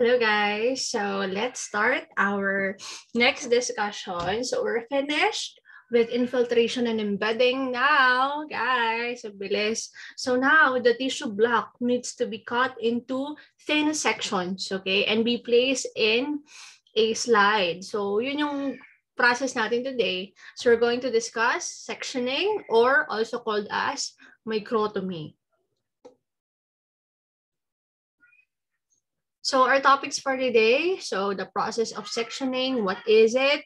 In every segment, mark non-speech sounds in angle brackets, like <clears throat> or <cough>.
Hello guys. So let's start our next discussion. So we're finished with infiltration and embedding now, guys. Bilis. So now the tissue block needs to be cut into thin sections, okay? And be placed in a slide. So yun yung process natin today. So we're going to discuss sectioning or also called as microtomy. So our topics for today, so the process of sectioning, what is it?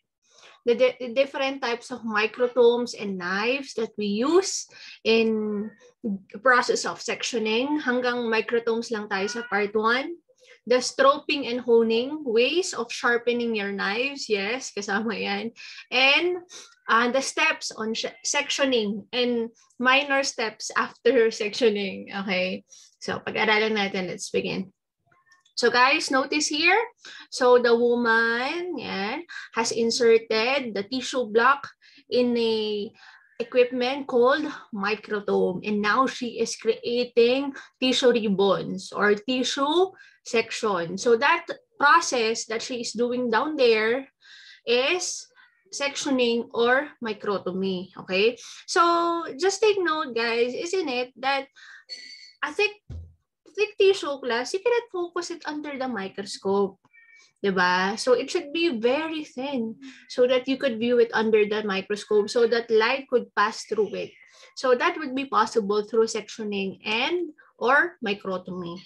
The, di the different types of microtomes and knives that we use in the process of sectioning. Hanggang microtomes lang tayo sa part 1. The stropping and honing, ways of sharpening your knives. Yes, kasama yan. And uh, the steps on sectioning and minor steps after <laughs> sectioning. Okay, so pag-aralan natin, let's begin. So guys, notice here. So the woman yan, has inserted the tissue block in a equipment called microtome. And now she is creating tissue ribbons or tissue section. So that process that she is doing down there is sectioning or microtomy. Okay? So just take note, guys, isn't it that I think thick tissue class, you cannot focus it under the microscope. Diba? So it should be very thin so that you could view it under the microscope so that light could pass through it. So that would be possible through sectioning and or microtomy.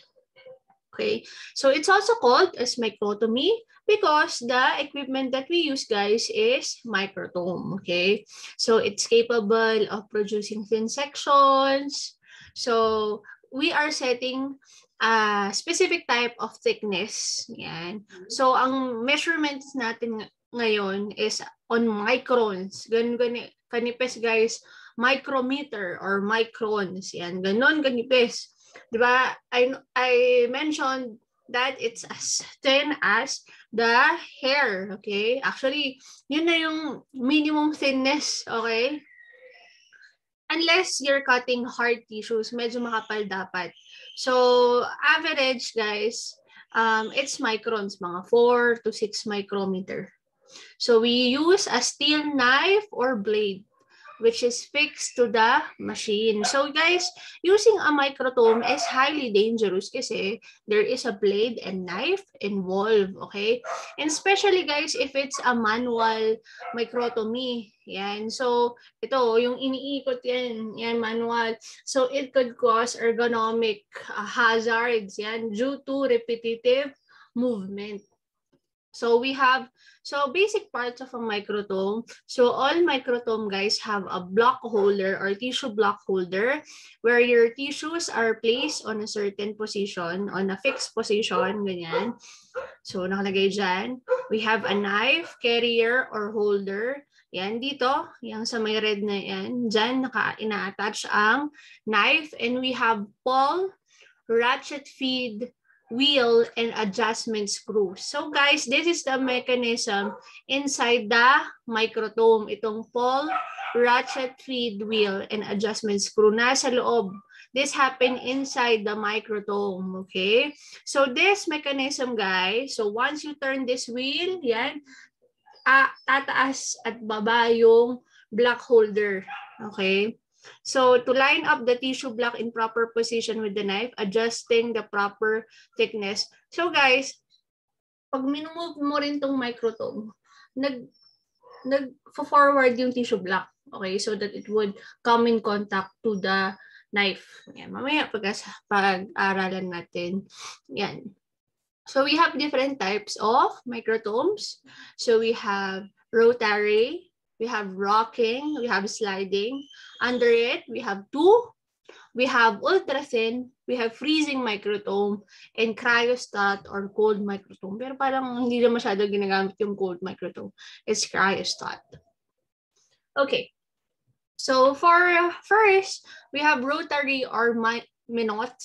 Okay, so it's also called as microtomy because the equipment that we use, guys, is microtome. Okay, so it's capable of producing thin sections. So we are setting a specific type of thickness. Yan. So, ang measurements natin ngayon is on microns. Ganun, gani, kanipes guys, micrometer or microns. Yan, ganon kanipes. Di ba? I, I mentioned that it's as thin as the hair. Okay? Actually, yun na yung minimum thinness. Okay? Unless you're cutting hard tissues, medyo makapal dapat. So, average, guys, um, it's microns, mga 4 to 6 micrometer. So, we use a steel knife or blade which is fixed to the machine. So guys, using a microtome is highly dangerous kasi there is a blade and knife involved, okay? And especially guys, if it's a manual microtomy, yan. So, ito, yung iniikot yan, yan, manual. So, it could cause ergonomic uh, hazards, yan, due to repetitive movement. So we have, so basic parts of a microtome. So all microtome guys have a block holder or tissue block holder where your tissues are placed on a certain position, on a fixed position, ganyan. So nakalagay dyan. We have a knife, carrier, or holder. Yan dito, yung sa may red na yan, dyan naka, ina-attach ang knife and we have ball, ratchet feed, wheel and adjustment screw. So guys, this is the mechanism inside the microtome. Itong pole, ratchet feed wheel and adjustment screw. Nasa loob. This happen inside the microtome. Okay? So this mechanism guys, so once you turn this wheel, yan, tataas at baba yung block holder. Okay? So to line up the tissue block in proper position with the knife, adjusting the proper thickness. So guys, pag minumove mo rin tong microtome, nag nag-forward yung tissue block. Okay, so that it would come in contact to the knife. Yan, mamaya pag pag-aralan natin. Yan. So we have different types of microtomes. So we have rotary, we have rocking, we have sliding. Under it, we have two. We have ultra thin, we have freezing microtome, and cryostat or cold microtome. Pero parang hindi na masyado ginagamit yung cold microtome. It's cryostat. Okay. So for first, we have rotary or mi minot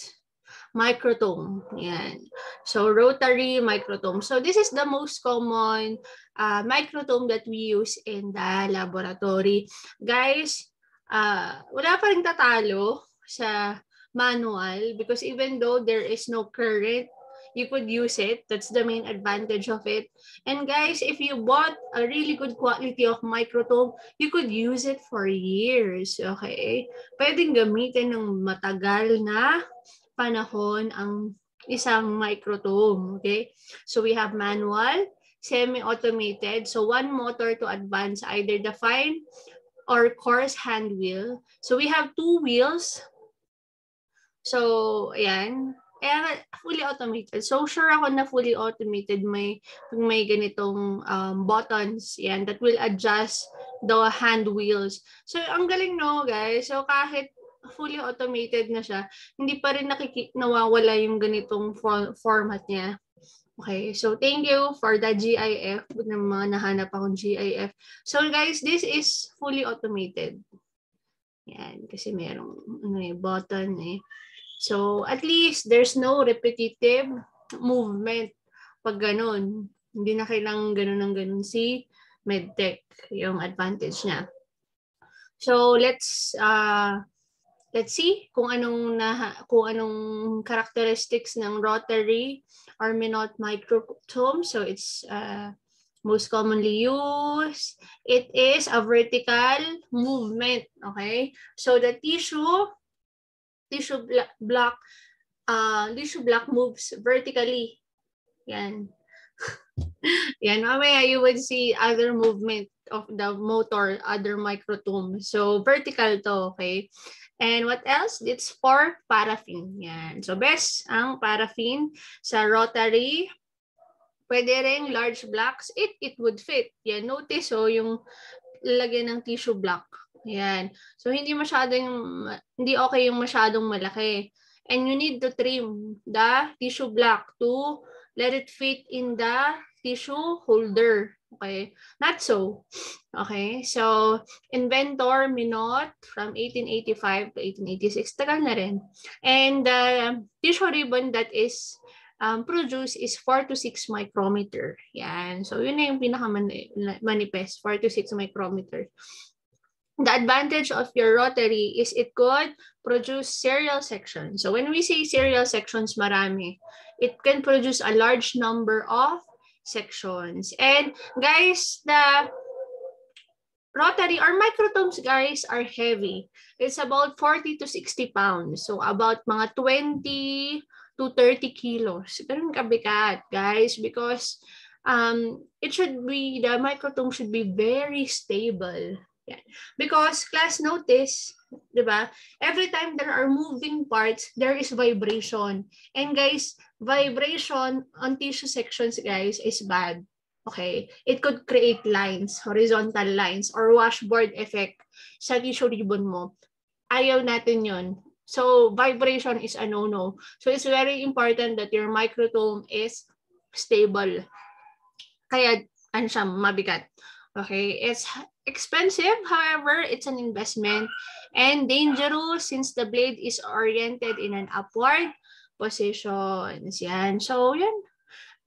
microtome. Yan. So rotary microtome. So this is the most common uh, microtome that we use in the laboratory. Guys, uh, wala pa rin tatalo sa manual because even though there is no current you could use it. That's the main advantage of it. And guys, if you bought a really good quality of microtome, you could use it for years, okay? Pwedeng gamitin ng matagal na panahon ang isang microtome, okay? So we have manual, semi-automated. So one motor to advance either the fine or coarse hand wheel. So we have two wheels. So, ayan. Kaya fully automated. So sure ako na fully automated may may ganitong um, buttons yan that will adjust the hand wheels. So ang galing no guys. So kahit fully automated na siya, hindi pa rin nakiki- nawawala yung ganitong for- format niya. Okay, so thank you for the GIF ng mga nahanap akong GIF. So guys, this is fully automated. Yan, kasi merong ano, eh, button eh. So, at least there's no repetitive movement pag ganun. Hindi na kailangan ganun ng ganun si MedTech, yung advantage niya. So, let's uh, let's see kung anong na, kung anong characteristics ng rotary or minute microtome. So, it's uh, most commonly used. It is a vertical movement, okay? So, the tissue tissue block uh, tissue block moves vertically. Yan. <laughs> Yan. Mamaya you would see other movement of the motor, other microtome. So, vertical to, okay? And what else? It's for paraffin. Yan. So, best ang paraffin sa rotary. Pwede rin large blocks. It, it would fit. Yan. Notice, oh, yung lagyan ng tissue block. Yan. So, hindi masyadong, hindi okay yung masyadong malaki. And you need to trim the tissue block to let it fit in the tissue holder. Okay? Not so. Okay? So, inventor Minot from 1885 to 1886. Tagal na rin. And the uh, tissue ribbon that is um, produced is 4 to 6 micrometer. Yan. So, yun na yung pinaka-manifest, 4 to 6 micrometer. The advantage of your rotary is it could produce serial sections. So when we say serial sections, marami. It can produce a large number of sections. And guys, the rotary or microtomes, guys, are heavy. It's about 40 to 60 pounds. So about mga 20 to 30 kilos. Ganun kabigat, guys, because um, it should be, the microtome should be very stable. Yan. Because class notice, di ba? Every time there are moving parts, there is vibration. And guys, vibration on tissue sections, guys, is bad. Okay? It could create lines, horizontal lines, or washboard effect sa tissue ribbon mo. Ayaw natin yon. So, vibration is a no-no. So, it's very important that your microtome is stable. Kaya, ano siya, mabigat. Okay? It's expensive, however, it's an investment and dangerous since the blade is oriented in an upward position. Yan. So, yan.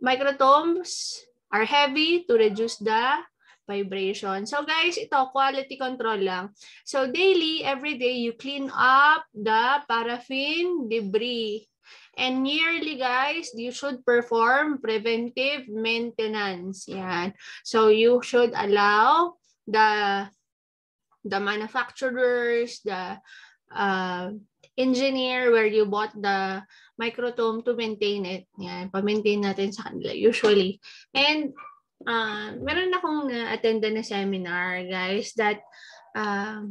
Microtomes are heavy to reduce the vibration. So guys, ito quality control lang. So daily, every day, you clean up the paraffin debris. And yearly, guys, you should perform preventive maintenance. Yan. So you should allow the the manufacturers, the uh, engineer where you bought the microtome to maintain it. Yan, pa-maintain natin sa kanila usually. And uh, meron akong na-attend na seminar, guys, that uh,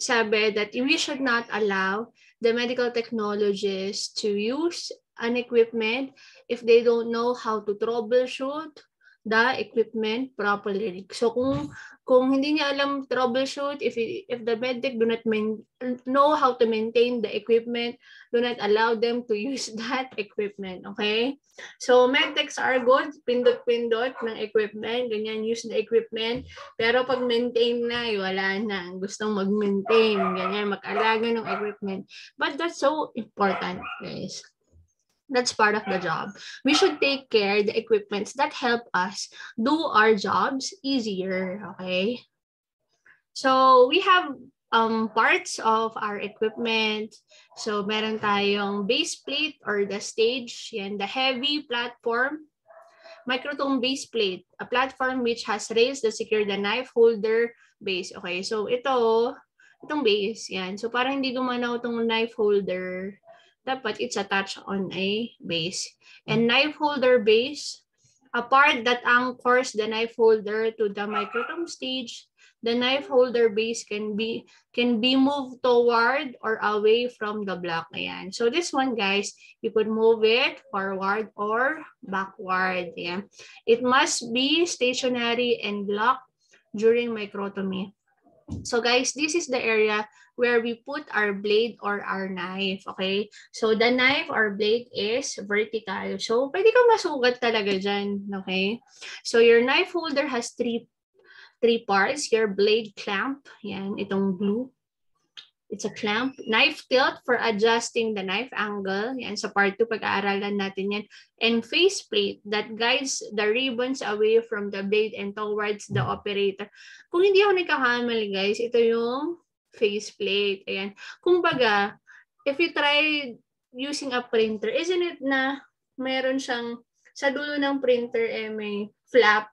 sabi that we should not allow the medical technologists to use an equipment if they don't know how to troubleshoot the equipment properly. So kung kung hindi niya alam troubleshoot, if if the medtech do not main, know how to maintain the equipment, do not allow them to use <laughs> that equipment, okay? So medtechs are good, pindot-pindot ng equipment, ganyan use the equipment, pero pag maintain na, wala na, gustong mag-maintain, ganyan mag-alaga ng equipment. But that's so important, guys. That's part of the job. We should take care the equipments that help us do our jobs easier, okay? So we have um, parts of our equipment. So meron tayong base plate or the stage, yan, the heavy platform, microtome base plate, a platform which has rails that secure the knife holder base. Okay, so ito, itong base, yan. So parang hindi gumanaw itong knife holder, dapat it's attached on a base. And knife holder base, a part that anchors the knife holder to the microtome stage the knife holder base can be can be moved toward or away from the block. Ayan. So this one, guys, you could move it forward or backward. Ayan. It must be stationary and locked during microtomy. So guys, this is the area where we put our blade or our knife, okay? So the knife or blade is vertical. So pwede kang masugat talaga dyan, okay? So your knife holder has three three parts. Your blade clamp, yan, itong blue. It's a clamp. Knife tilt for adjusting the knife angle. Yan, sa part 2, pag-aaralan natin yan. And face plate that guides the ribbons away from the blade and towards the operator. Kung hindi ako nagkakamali, guys, ito yung face plate. Ayan. Kung baga, if you try using a printer, isn't it na meron siyang sa dulo ng printer eh may flap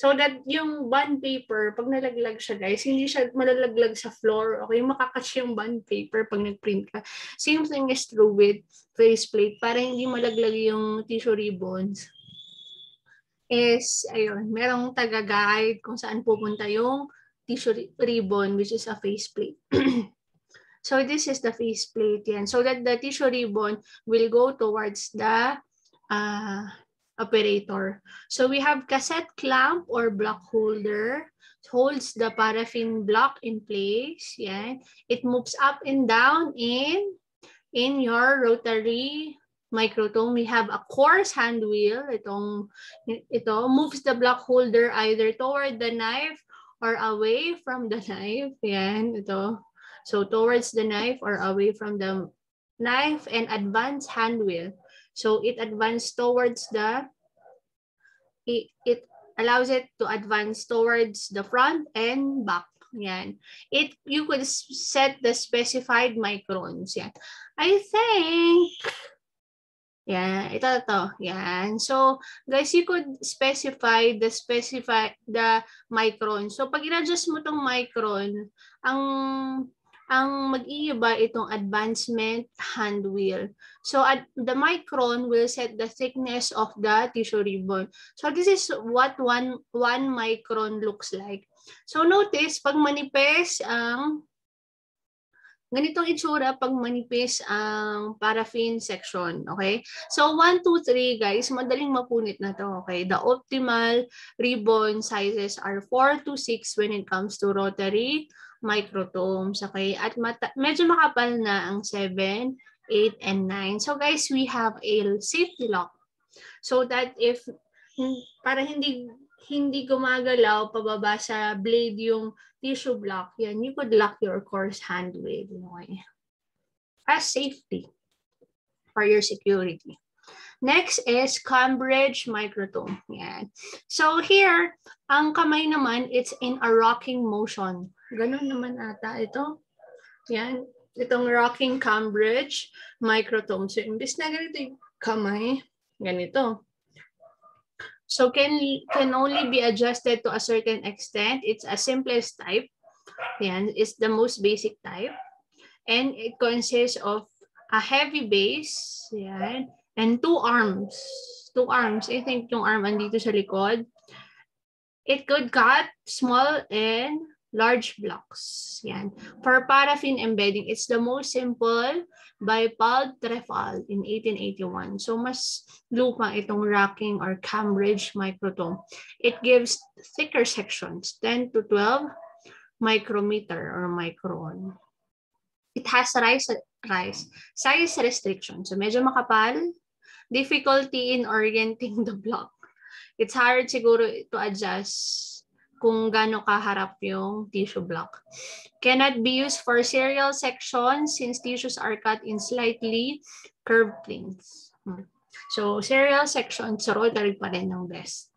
So that yung bond paper, pag nalaglag siya guys, hindi siya malalaglag sa floor. Okay, makakatch yung bond paper pag nag-print ka. Same thing is true with faceplate. Para hindi malaglag yung tissue ribbons. Is, ayun, merong taga-guide kung saan pupunta yung tissue ribbon, which is a faceplate. <clears throat> so this is the faceplate yan. So that the tissue ribbon will go towards the uh, operator. So we have cassette clamp or block holder. holds the paraffin block in place. Yan. It moves up and down in, in your rotary microtome. We have a coarse hand wheel. Itong, ito moves the block holder either toward the knife or away from the <laughs> knife. Yan, ito. So towards the knife or away from the knife and advanced hand wheel. So it advances towards the, it, it allows it to advance towards the front and back. Yan. It, you could set the specified microns. Yan. I think, yeah, ito to. Yan. So, guys, you could specify the specify the micron. So, pag i-adjust mo tong micron, ang ang mag-iiba itong advancement hand wheel. So at the micron will set the thickness of the tissue ribbon. So this is what one, one micron looks like. So notice, pag manipis ang ganitong itsura pag manipis ang paraffin section, okay? So 1, 2, 3 guys, madaling mapunit na to, okay? The optimal ribbon sizes are 4 to 6 when it comes to rotary microtomes, okay? At mata- medyo makapal na ang 7, 8, and 9. So guys, we have a safety lock. So that if, para hindi hindi gumagalaw pababa sa blade yung tissue block, yan, you could lock your coarse hand with, okay? As safety for your security. Next is Cambridge microtome. Yan. So here, ang kamay naman, it's in a rocking motion. Ganun naman ata ito. Yan. Itong rocking Cambridge microtome. So, imbis na ganito yung kamay, ganito. So, can, can only be adjusted to a certain extent. It's a simplest type. Yan. It's the most basic type. And it consists of a heavy base. Yan. And two arms. Two arms. I think yung arm andito sa likod. It could cut small and large blocks. Yan. For paraffin embedding, it's the most simple by Paul Trefal in 1881. So mas luma itong racking or Cambridge microtome. It gives thicker sections, 10 to 12 micrometer or micron. It has rise, rise, size restriction. So medyo makapal. Difficulty in orienting <laughs> the block. It's hard siguro to adjust kung gaano kaharap yung tissue block. Cannot be used for serial section since tissues are cut in slightly curved planes. Hmm. So, serial section, so rotary pa rin ng best.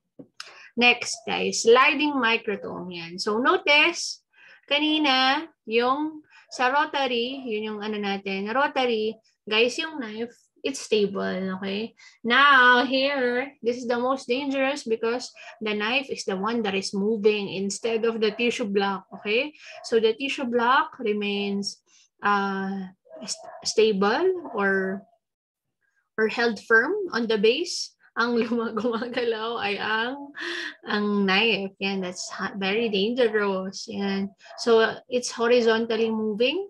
Next, guys, sliding microtome yan. So, notice, kanina, yung sa rotary, yun yung ano natin, rotary, guys, yung knife, it's stable, okay? Now, here, this is the most dangerous because the knife is the one that is moving instead of the tissue block, okay? So the tissue block remains uh, stable or or held firm on the base. Ang <laughs> gumagalaw ay ang ang knife. Yan, that's very dangerous. Yan. So it's horizontally moving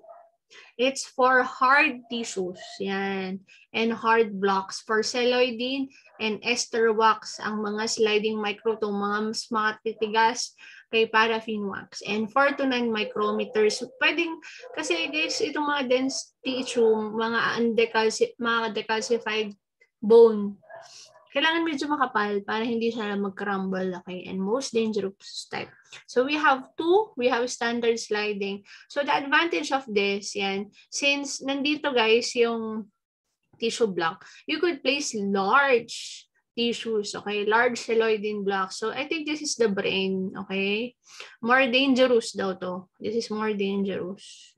It's for hard tissues. Yan. And hard blocks. For celloidine and ester wax, ang mga sliding microtome, mga mas matitigas kay paraffin wax. And 4 to 9 micrometers. Pwedeng, kasi guys, itong mga dense tissue, mga undecalci mga decalcified bone, kailangan medyo makapal para hindi siya mag-crumble, okay? And most dangerous type. So we have two, we have standard sliding. So the advantage of this, yan, since nandito guys yung tissue block, you could place large tissues, okay? Large celloidine blocks. So I think this is the brain, okay? More dangerous daw to. This is more dangerous.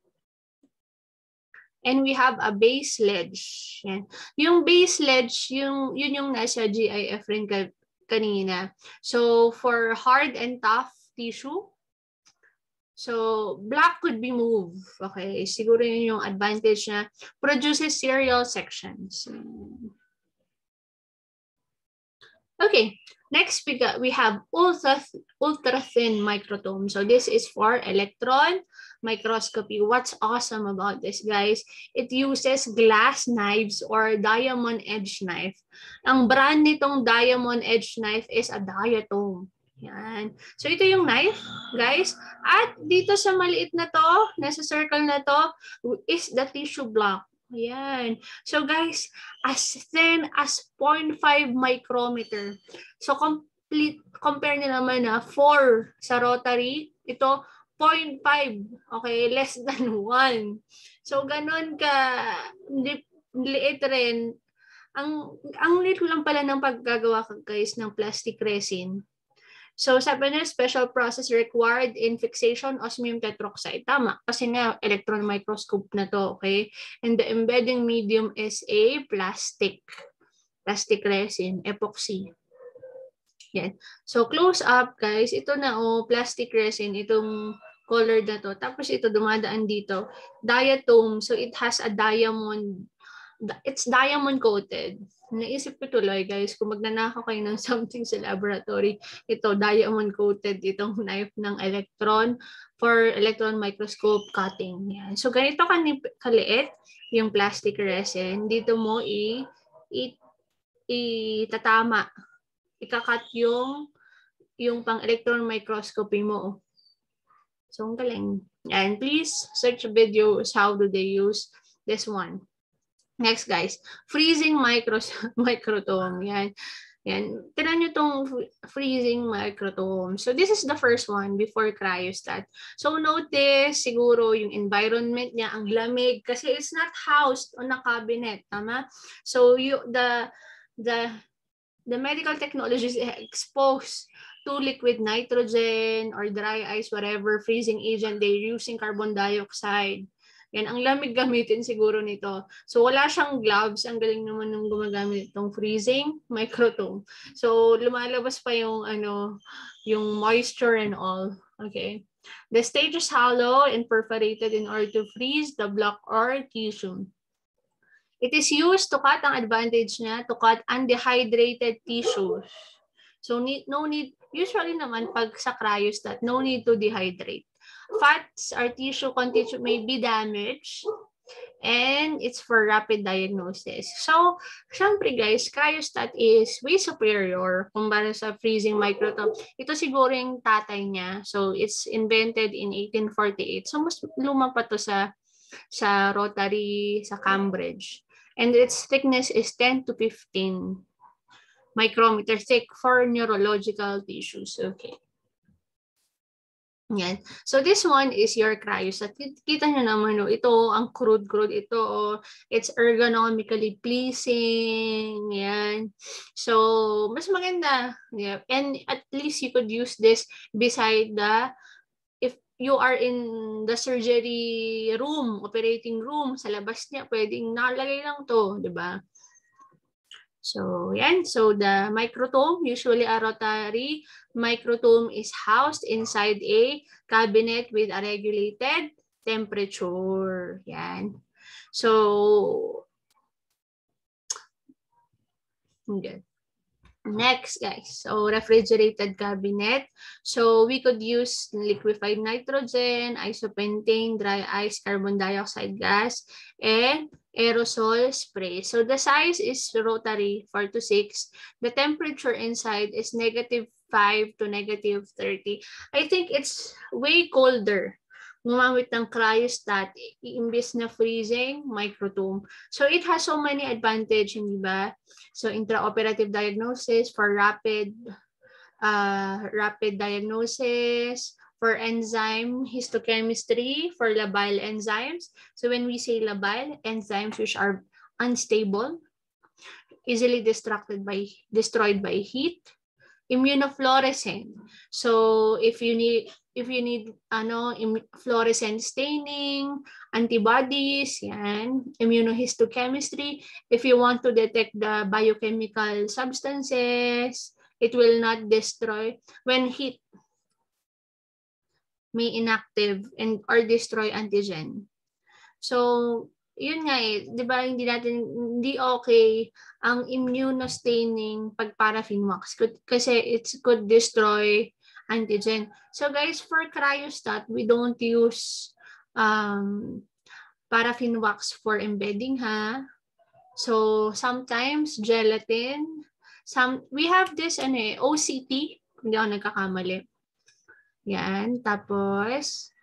And we have a base ledge. Yan. Yung base ledge, yung, yun yung nasa GIF rin ka, kanina. So, for hard and tough tissue, so black could be moved. Okay, siguro yun yung advantage na produces serial sections. Okay, next we got we have ultra ultra thin microtome. So this is for electron microscopy. What's awesome about this, guys? It uses glass knives or diamond edge knife. Ang brand nitong diamond edge knife is a diatome. Yan. So, ito yung knife, guys. At dito sa maliit na to, nasa circle na to, is the tissue block. Yan. So, guys, as thin as 0.5 micrometer. So, complete, compare nyo naman na 4 sa rotary. Ito, 0.5. Okay, less <laughs> than 1. So, ganun ka, liit rin. Ang, ang liit lang pala ng paggagawa guys ng plastic resin. So, sabi na, special process required in fixation osmium tetroxide. Tama, kasi nga, electron microscope na to, okay? And the embedding medium is a plastic. Plastic resin, epoxy. Yan. So, close up, guys. Ito na, oh, plastic resin. Itong color na to. Tapos ito dumadaan dito. Diatome. So it has a diamond. It's diamond coated. Naisip ko tuloy guys, kung magnanakaw kayo ng <laughs> something sa laboratory, ito diamond coated itong knife ng electron for electron microscope cutting. Yan. So ganito kaliit yung plastic resin. Dito mo i, i itatama. Ikakat yung yung pang electron microscopy mo. So, ang galing. And please search videos how do they use this one. Next, guys. Freezing micro <laughs> microtome. Yan. Yan. Tinan nyo tong freezing microtome. So, this is the first one before cryostat. So, notice siguro yung environment niya, ang lamig. Kasi it's not housed on a cabinet. Tama? So, you, the, the, the medical technology is exposed to liquid nitrogen or dry ice, whatever freezing agent they're using carbon dioxide. Yan, ang lamig gamitin siguro nito. So, wala siyang gloves. Ang galing naman nung gumagamit itong freezing microtome. So, lumalabas pa yung, ano, yung moisture and all. Okay. The stage is hollow and perforated in order to freeze the block or tissue. It is used to cut, ang advantage niya, to cut undehydrated tissues. So, need, no need, Usually naman, pag sa cryostat, no need to dehydrate. Fats or tissue content may be damaged and it's for rapid diagnosis. So, syempre guys, cryostat is way superior kumpara sa freezing microtome. Ito siguro yung tatay niya. So, it's invented in 1848. So, mas luma pa to sa, sa Rotary, sa Cambridge. And its thickness is 10 to 15 micrometer thick for neurological tissues. Okay. Yan. So this one is your cryostat. Kita nyo naman, no, ito ang crude-crude. Ito, oh, it's ergonomically pleasing. Yan. So, mas maganda. Yeah. And at least you could use this beside the if you are in the surgery room, operating room, sa labas niya, pwedeng nakalagay lang to, di ba? So, yan. So, the microtome, usually a rotary microtome is housed inside a cabinet with a regulated temperature. Yan. So, good. Next, guys. So, refrigerated cabinet. So, we could use liquefied nitrogen, isopentane, dry ice, carbon dioxide gas, and aerosol spray. So, the size is rotary, 4 to 6. The temperature inside is negative 5 to negative 30. I think it's way colder gumamit ng cryostat imbis na freezing microtome. So it has so many advantage, hindi ba? So intraoperative diagnosis for rapid uh, rapid diagnosis, for enzyme histochemistry, for labile enzymes. So when we say labile, enzymes which are unstable, easily distracted by destroyed by heat, immunofluorescent. So if you need if you need ano fluorescent staining, antibodies, yan, immunohistochemistry, if you want to detect the biochemical substances, it will not destroy. When heat may inactive and or destroy antigen. So, yun nga eh, 'di ba hindi natin hindi okay ang immunostaining pag paraffin wax. Kasi it could destroy antigen. So guys, for cryostat, we don't use um, paraffin wax for embedding ha. So sometimes gelatin, some we have this ano eh, OCT, hindi ako nagkakamali. Yan, tapos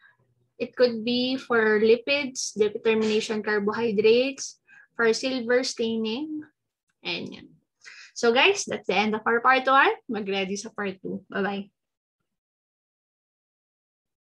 it could be for lipids, determination carbohydrates, for silver staining, and yan. So guys, that's the end of our part 1. Mag-ready sa part 2. Bye-bye.